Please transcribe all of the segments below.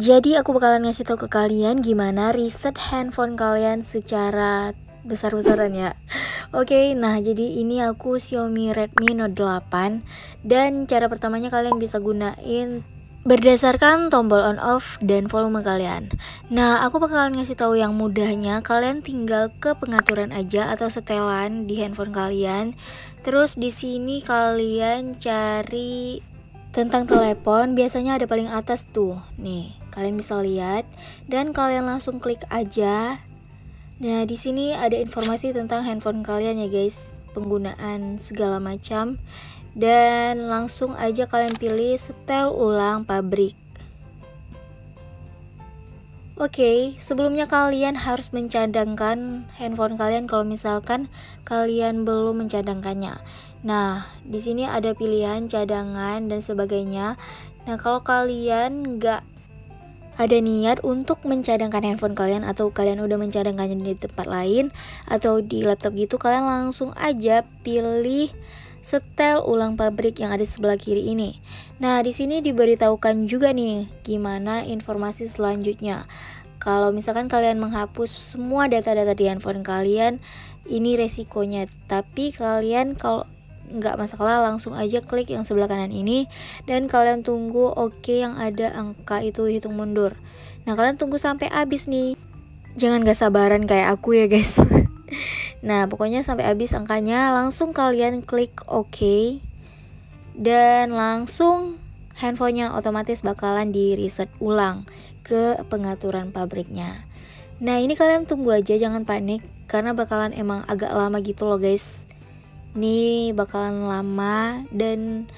Jadi aku bakalan ngasih tau ke kalian gimana riset handphone kalian secara besar-besaran ya Oke okay, nah jadi ini aku Xiaomi Redmi Note 8 Dan cara pertamanya kalian bisa gunain berdasarkan tombol on off dan volume kalian. Nah, aku bakalan ngasih tahu yang mudahnya. Kalian tinggal ke pengaturan aja atau setelan di handphone kalian. Terus di sini kalian cari tentang telepon, biasanya ada paling atas tuh. Nih, kalian bisa lihat dan kalian langsung klik aja. Nah, di sini ada informasi tentang handphone kalian ya, guys. Penggunaan segala macam dan langsung aja kalian pilih setel ulang pabrik. Oke, okay, sebelumnya kalian harus mencadangkan handphone kalian kalau misalkan kalian belum mencadangkannya. Nah, di sini ada pilihan cadangan dan sebagainya. Nah, kalau kalian nggak ada niat untuk mencadangkan handphone kalian atau kalian udah mencadangkannya di tempat lain atau di laptop gitu, kalian langsung aja pilih setel ulang pabrik yang ada sebelah kiri ini. Nah, di sini diberitahukan juga nih gimana informasi selanjutnya. Kalau misalkan kalian menghapus semua data-data di handphone kalian, ini resikonya. Tapi kalian kalau nggak masalah langsung aja klik yang sebelah kanan ini dan kalian tunggu oke okay yang ada angka itu hitung mundur. Nah kalian tunggu sampai habis nih. Jangan gak sabaran kayak aku ya guys. Nah, pokoknya sampai habis angkanya langsung kalian klik OK dan langsung handphonenya otomatis bakalan di reset ulang ke pengaturan pabriknya. Nah, ini kalian tunggu aja jangan panik karena bakalan emang agak lama gitu loh guys. Ini bakalan lama dan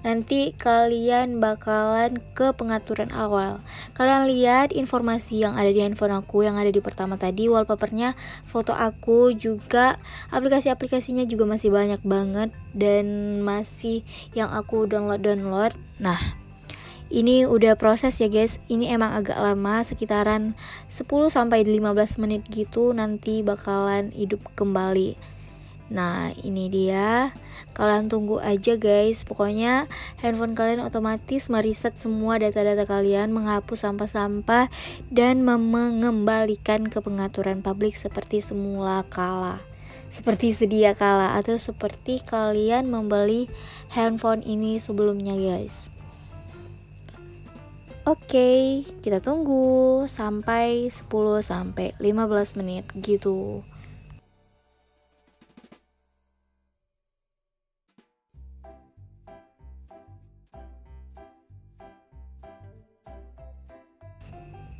nanti kalian bakalan ke pengaturan awal. Kalian lihat informasi yang ada di handphone aku yang ada di pertama tadi, wallpapernya, foto aku juga, aplikasi-aplikasinya juga masih banyak banget dan masih yang aku download-download. Nah, ini udah proses ya guys. Ini emang agak lama, sekitaran 10 sampai 15 menit gitu nanti bakalan hidup kembali. Nah ini dia. Kalian tunggu aja guys. Pokoknya handphone kalian otomatis meriset semua data-data kalian Menghapus sampah-sampah Dan mengembalikan ke pengaturan publik seperti semula kala. Seperti sedia kala atau seperti kalian membeli handphone ini sebelumnya guys. Oke, kita tunggu sampai 10 sampai 15 menit gitu.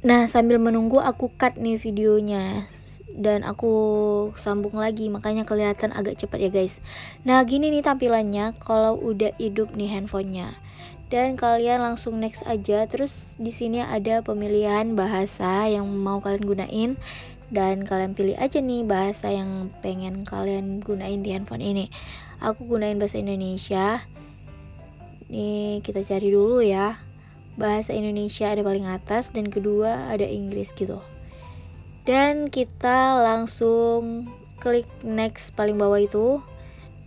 Nah, sambil menunggu aku cut nih videonya dan aku sambung lagi makanya kelihatan agak cepat ya guys. Nah, gini nih tampilannya kalau udah hidup nih handphonenya. Dan kalian langsung next aja. Terus di sini ada pemilihan bahasa yang mau kalian gunain dan kalian pilih aja nih bahasa yang pengen kalian gunain di handphone ini. Aku gunain bahasa Indonesia. Nih, kita cari dulu ya bahasa Indonesia ada paling atas dan kedua ada Inggris gitu. Dan kita langsung klik next paling bawah itu.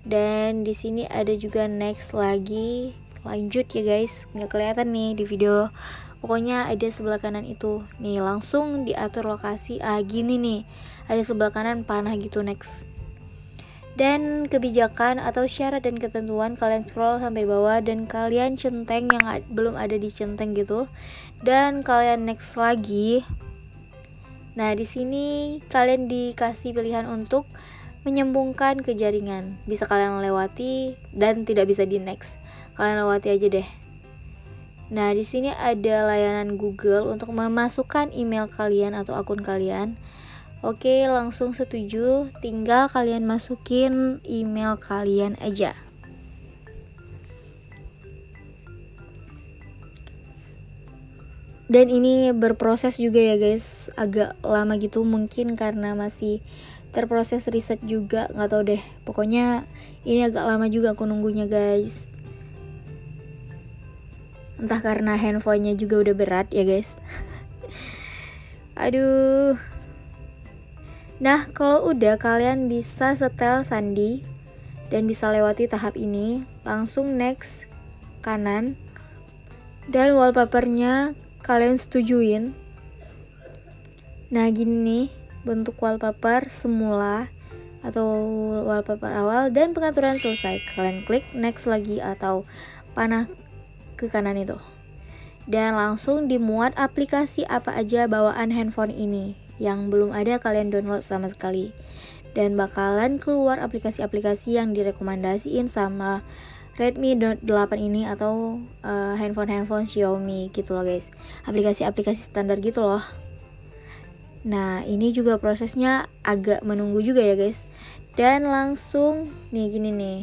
Dan di sini ada juga next lagi. Lanjut ya guys, nggak kelihatan nih di video. Pokoknya ada sebelah kanan itu. Nih langsung diatur lokasi. Ah gini nih. Ada sebelah kanan panah gitu next dan kebijakan atau syarat dan ketentuan kalian scroll sampai bawah dan kalian centeng yang belum ada di centeng gitu. Dan kalian next lagi. Nah di sini kalian dikasih pilihan untuk menyambungkan ke jaringan bisa kalian lewati dan tidak bisa di next. Kalian lewati aja deh. Nah, di sini ada layanan Google untuk memasukkan email kalian atau akun kalian. Oke, langsung setuju. Tinggal kalian masukin email kalian aja. Dan ini berproses juga ya guys, agak lama gitu mungkin karena masih terproses riset juga, nggak tahu deh. Pokoknya ini agak lama juga aku nunggunya guys. Entah karena handphonenya juga udah berat ya guys. Aduh. Nah, kalau udah kalian bisa setel sandi dan bisa lewati tahap ini, langsung next kanan. Dan wallpapernya kalian setujuin. Nah gini nih bentuk wallpaper semula atau wallpaper awal dan pengaturan selesai. Kalian klik next lagi atau panah ke kanan itu. Dan langsung dimuat aplikasi apa aja bawaan handphone ini yang belum ada kalian download sama sekali. Dan bakalan keluar aplikasi-aplikasi yang direkomendasiin sama Redmi Note 8 ini atau uh, handphone-handphone Xiaomi gitu loh guys. Aplikasi-aplikasi standar gitu loh. Nah ini juga prosesnya agak menunggu juga ya guys. Dan langsung nih gini nih.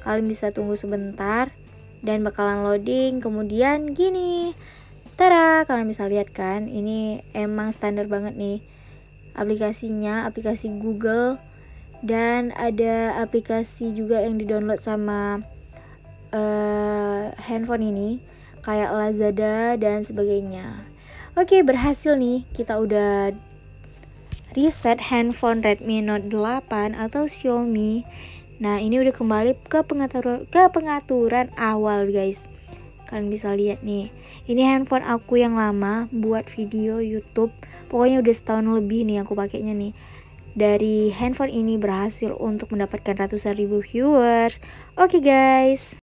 Kalian bisa tunggu sebentar dan bakalan loading. Kemudian gini Kalian bisa lihat kan ini emang standar banget nih aplikasinya aplikasi Google dan ada aplikasi juga yang di-download sama uh, handphone ini kayak Lazada dan sebagainya. Oke, berhasil nih. Kita udah reset handphone Redmi Note 8 atau Xiaomi. Nah, ini udah kembali ke pengaturan ke pengaturan awal, guys. Kalian bisa lihat nih. Ini handphone aku yang lama buat video YouTube. Pokoknya udah setahun lebih nih aku pakainya nih dari handphone ini berhasil untuk mendapatkan ratusan ribu viewers. Oke okay guys.